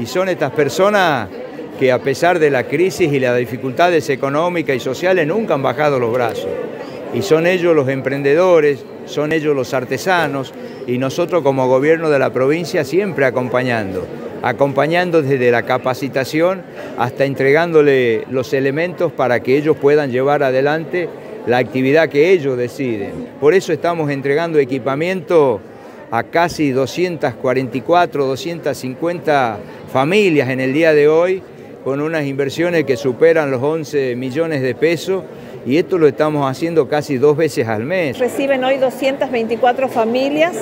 Y son estas personas que a pesar de la crisis y las dificultades económicas y sociales nunca han bajado los brazos. Y son ellos los emprendedores, son ellos los artesanos y nosotros como gobierno de la provincia siempre acompañando, acompañando desde la capacitación hasta entregándole los elementos para que ellos puedan llevar adelante la actividad que ellos deciden. Por eso estamos entregando equipamiento a casi 244, 250 familias en el día de hoy, con unas inversiones que superan los 11 millones de pesos y esto lo estamos haciendo casi dos veces al mes. Reciben hoy 224 familias,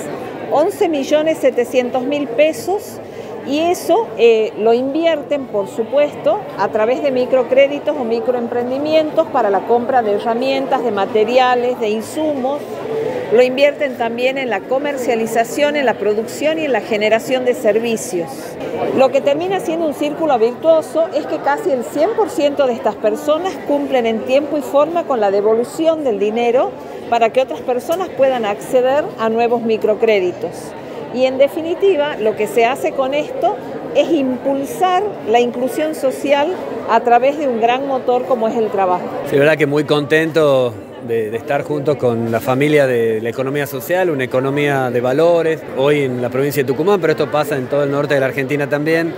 11 millones 700 mil pesos y eso eh, lo invierten, por supuesto, a través de microcréditos o microemprendimientos para la compra de herramientas, de materiales, de insumos. Lo invierten también en la comercialización, en la producción y en la generación de servicios. Lo que termina siendo un círculo virtuoso es que casi el 100% de estas personas cumplen en tiempo y forma con la devolución del dinero para que otras personas puedan acceder a nuevos microcréditos. Y en definitiva, lo que se hace con esto es impulsar la inclusión social a través de un gran motor como es el trabajo. Sí, verdad que muy contento de, estar juntos con la familia de la economía social, una economía de valores, hoy en la provincia de Tucumán, pero esto pasa en todo el norte de la Argentina también,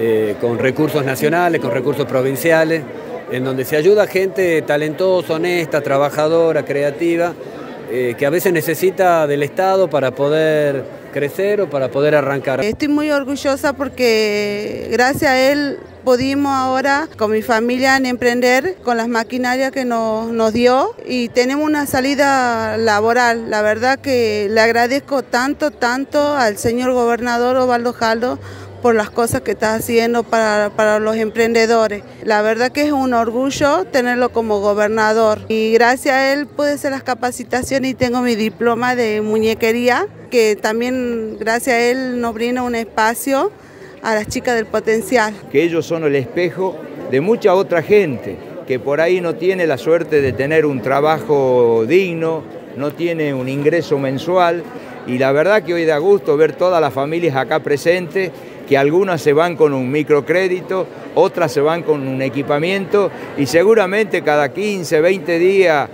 eh, con recursos nacionales, con recursos provinciales, en donde se ayuda a gente talentosa, honesta, trabajadora, creativa, eh, que a veces necesita del Estado para poder crecer o para poder arrancar. Estoy muy orgullosa porque gracias a él pudimos ahora con mi familia en emprender con las maquinarias que nos, nos dio y tenemos una salida laboral. La verdad que le agradezco tanto, tanto al señor gobernador Ovaldo Jaldo por las cosas que está haciendo para, los emprendedores. La verdad que es un orgullo tenerlo como gobernador y gracias a él pude hacer las capacitaciones y tengo mi diploma de muñequería, que también gracias a él nos brinda un espacio a las chicas del potencial. Que ellos son el espejo de mucha otra gente que por ahí no tiene la suerte de tener un trabajo digno, no tiene un ingreso mensual y la verdad que hoy da gusto ver todas las familias acá presentes que algunas se van con un microcrédito, otras se van con un equipamiento y seguramente cada 15, 20 días,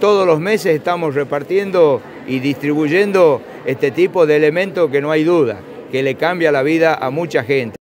todos los meses estamos repartiendo y distribuyendo este tipo de elementos que no hay duda, que le cambia la vida a mucha gente.